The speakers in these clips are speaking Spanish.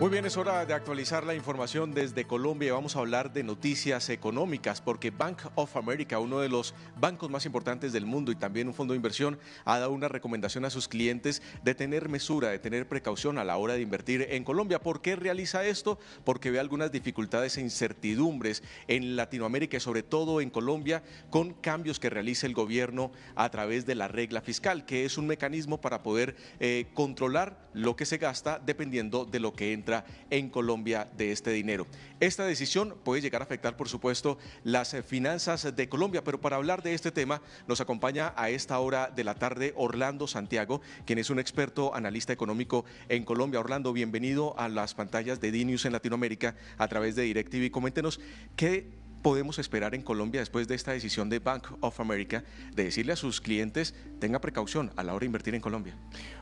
Muy bien, es hora de actualizar la información desde Colombia. Vamos a hablar de noticias económicas porque Bank of America, uno de los bancos más importantes del mundo y también un fondo de inversión, ha dado una recomendación a sus clientes de tener mesura, de tener precaución a la hora de invertir en Colombia. ¿Por qué realiza esto? Porque ve algunas dificultades e incertidumbres en Latinoamérica y sobre todo en Colombia con cambios que realiza el gobierno a través de la regla fiscal, que es un mecanismo para poder eh, controlar lo que se gasta dependiendo de lo que entra en Colombia de este dinero. Esta decisión puede llegar a afectar, por supuesto, las finanzas de Colombia, pero para hablar de este tema nos acompaña a esta hora de la tarde Orlando Santiago, quien es un experto analista económico en Colombia. Orlando, bienvenido a las pantallas de D-News en Latinoamérica a través de DirecTV. Coméntenos qué podemos esperar en Colombia después de esta decisión de Bank of America de decirle a sus clientes tenga precaución a la hora de invertir en Colombia?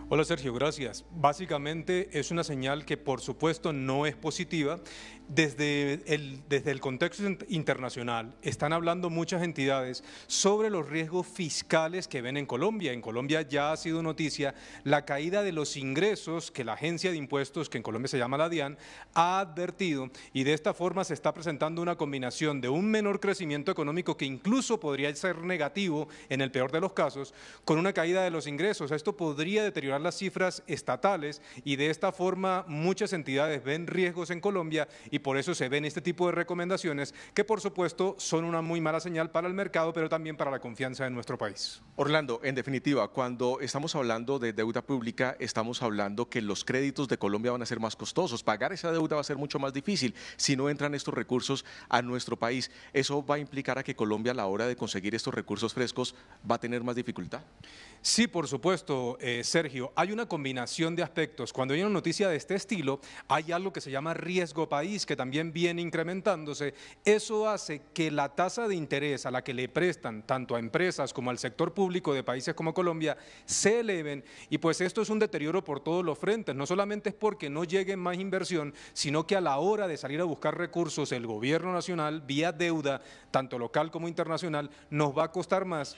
Hola Sergio, gracias. Básicamente es una señal que por supuesto no es positiva. Desde el, desde el contexto internacional están hablando muchas entidades sobre los riesgos fiscales que ven en Colombia. En Colombia ya ha sido noticia la caída de los ingresos que la agencia de impuestos, que en Colombia se llama la DIAN, ha advertido y de esta forma se está presentando una combinación de un menor crecimiento económico que incluso podría ser negativo en el peor de los casos, con una caída de los ingresos. Esto podría deteriorar las cifras estatales y de esta forma muchas entidades ven riesgos en Colombia y por eso se ven este tipo de recomendaciones que por supuesto son una muy mala señal para el mercado, pero también para la confianza en nuestro país. Orlando, en definitiva, cuando estamos hablando de deuda pública, estamos hablando que los créditos de Colombia van a ser más costosos. Pagar esa deuda va a ser mucho más difícil si no entran estos recursos a nuestro país. ¿Eso va a implicar a que Colombia a la hora de conseguir estos recursos frescos va a tener más dificultad? Sí, por supuesto, eh, Sergio. Hay una combinación de aspectos. Cuando hay una noticia de este estilo, hay algo que se llama riesgo país, que también viene incrementándose. Eso hace que la tasa de interés a la que le prestan tanto a empresas como al sector público de países como Colombia se eleven y pues esto es un deterioro por todos los frentes. No solamente es porque no llegue más inversión, sino que a la hora de salir a buscar recursos el gobierno nacional, vía deuda, tanto local como internacional, nos va a costar más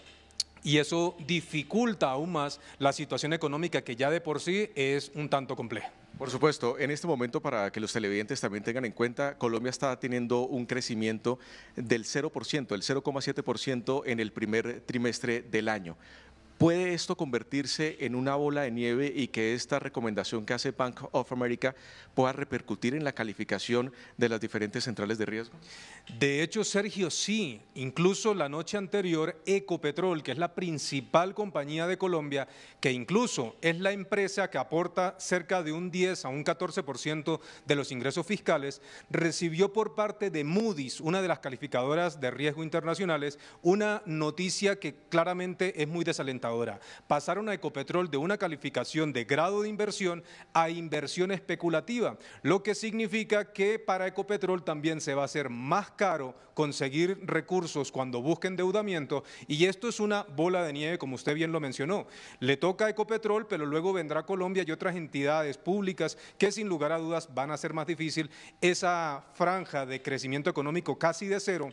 y eso dificulta aún más la situación económica que ya de por sí es un tanto compleja. Por supuesto, en este momento para que los televidentes también tengan en cuenta, Colombia está teniendo un crecimiento del 0%, el 0,7% en el primer trimestre del año. ¿Puede esto convertirse en una bola de nieve y que esta recomendación que hace Bank of America pueda repercutir en la calificación de las diferentes centrales de riesgo? De hecho, Sergio, sí. Incluso la noche anterior, Ecopetrol, que es la principal compañía de Colombia, que incluso es la empresa que aporta cerca de un 10 a un 14% de los ingresos fiscales, recibió por parte de Moody's, una de las calificadoras de riesgo internacionales, una noticia que claramente es muy desalentadora Pasaron a Ecopetrol de una calificación de grado de inversión a inversión especulativa, lo que significa que para Ecopetrol también se va a hacer más caro conseguir recursos cuando busque endeudamiento y esto es una bola de nieve, como usted bien lo mencionó. Le toca a Ecopetrol, pero luego vendrá Colombia y otras entidades públicas que sin lugar a dudas van a hacer más difícil esa franja de crecimiento económico casi de cero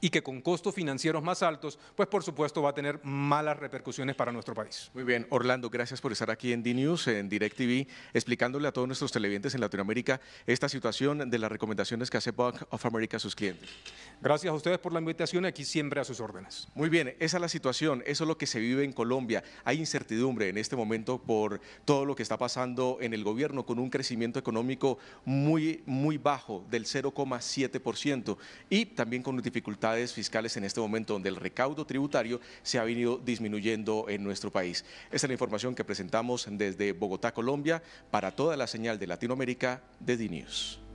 y que con costos financieros más altos, pues por supuesto va a tener malas repercusiones para nuestro país. Muy bien, Orlando, gracias por estar aquí en D-News, en DirecTV, explicándole a todos nuestros televidentes en Latinoamérica esta situación de las recomendaciones que hace Bank of America a sus clientes. Gracias a ustedes por la invitación, aquí siempre a sus órdenes. Muy bien, esa es la situación, eso es lo que se vive en Colombia. Hay incertidumbre en este momento por todo lo que está pasando en el gobierno con un crecimiento económico muy, muy bajo del 0,7% y también con fiscales en este momento donde el recaudo tributario se ha venido disminuyendo en nuestro país. Esta es la información que presentamos desde Bogotá, Colombia, para toda la señal de Latinoamérica de D-News.